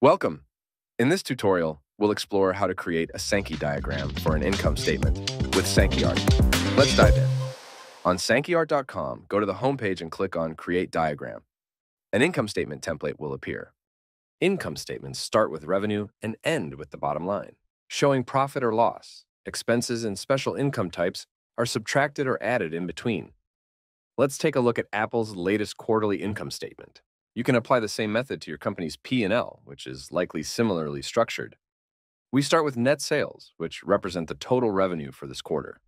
Welcome! In this tutorial, we'll explore how to create a Sankey diagram for an income statement with Sankey Art. Let's dive in. On sankeyart.com, go to the homepage and click on Create Diagram. An income statement template will appear. Income statements start with revenue and end with the bottom line, showing profit or loss. Expenses and special income types are subtracted or added in between. Let's take a look at Apple's latest quarterly income statement. You can apply the same method to your company's P&L, which is likely similarly structured. We start with net sales, which represent the total revenue for this quarter.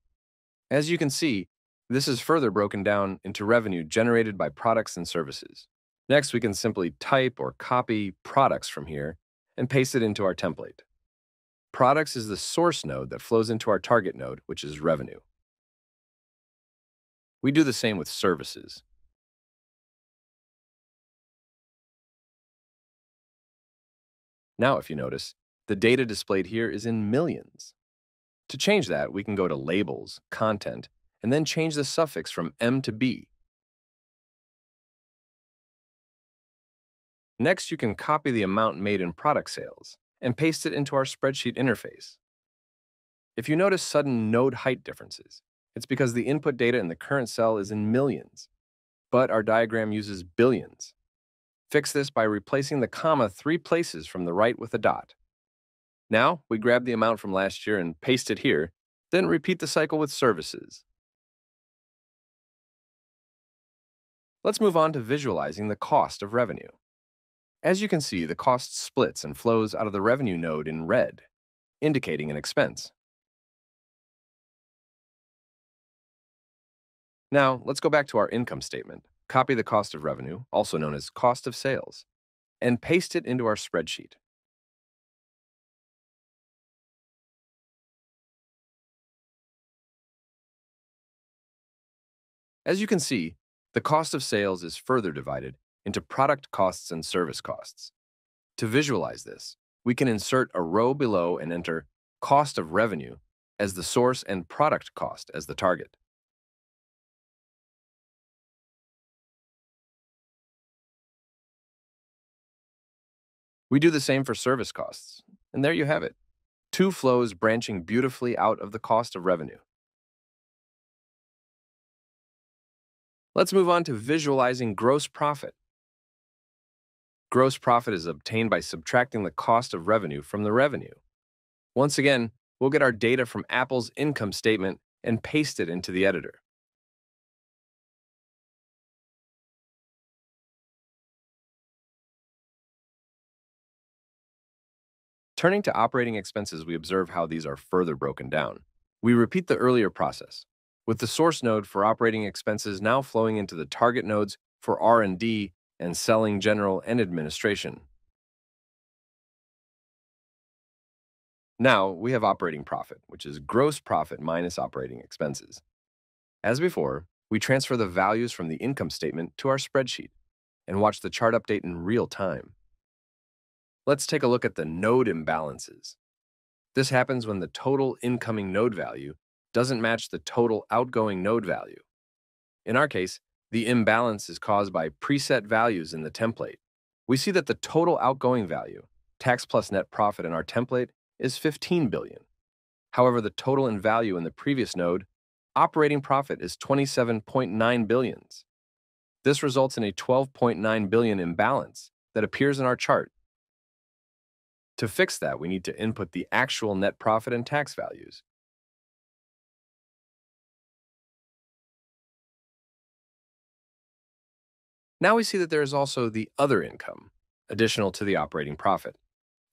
As you can see, this is further broken down into revenue generated by products and services. Next, we can simply type or copy products from here and paste it into our template. Products is the source node that flows into our target node, which is revenue. We do the same with services. Now, if you notice, the data displayed here is in millions. To change that, we can go to Labels, Content, and then change the suffix from M to B. Next, you can copy the amount made in product sales and paste it into our spreadsheet interface. If you notice sudden node height differences, it's because the input data in the current cell is in millions, but our diagram uses billions. Fix this by replacing the comma three places from the right with a dot. Now, we grab the amount from last year and paste it here, then repeat the cycle with services. Let's move on to visualizing the cost of revenue. As you can see, the cost splits and flows out of the revenue node in red, indicating an expense. Now, let's go back to our income statement, copy the cost of revenue, also known as cost of sales, and paste it into our spreadsheet. As you can see, the cost of sales is further divided into product costs and service costs. To visualize this, we can insert a row below and enter cost of revenue as the source and product cost as the target. We do the same for service costs, and there you have it. Two flows branching beautifully out of the cost of revenue. Let's move on to visualizing gross profit. Gross profit is obtained by subtracting the cost of revenue from the revenue. Once again, we'll get our data from Apple's income statement and paste it into the editor. Turning to operating expenses, we observe how these are further broken down. We repeat the earlier process, with the source node for operating expenses now flowing into the target nodes for R&D and selling general and administration. Now, we have operating profit, which is gross profit minus operating expenses. As before, we transfer the values from the income statement to our spreadsheet and watch the chart update in real time. Let's take a look at the node imbalances. This happens when the total incoming node value doesn't match the total outgoing node value. In our case, the imbalance is caused by preset values in the template. We see that the total outgoing value, tax plus net profit in our template, is 15 billion. However, the total in value in the previous node, operating profit is 27.9 billions. This results in a 12.9 billion imbalance that appears in our chart. To fix that, we need to input the actual net profit and tax values. Now we see that there is also the other income, additional to the operating profit.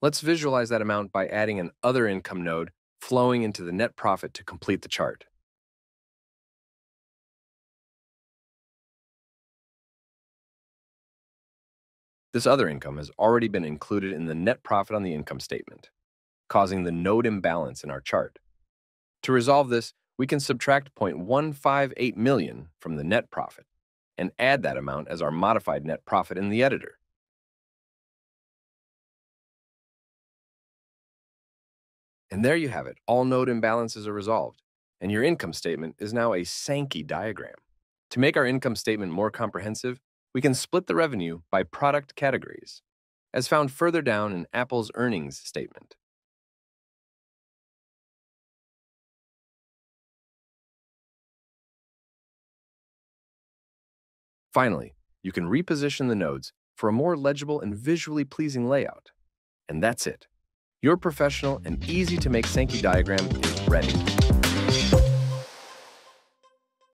Let's visualize that amount by adding an other income node flowing into the net profit to complete the chart. This other income has already been included in the net profit on the income statement, causing the node imbalance in our chart. To resolve this, we can subtract 0.158 million from the net profit and add that amount as our modified net profit in the editor. And there you have it. All node imbalances are resolved, and your income statement is now a Sankey diagram. To make our income statement more comprehensive, we can split the revenue by product categories. as found further down in Apple's earnings statement. Finally, you can reposition the nodes for a more legible and visually pleasing layout. And that's it. Your professional and easy to make Sankey diagram is ready.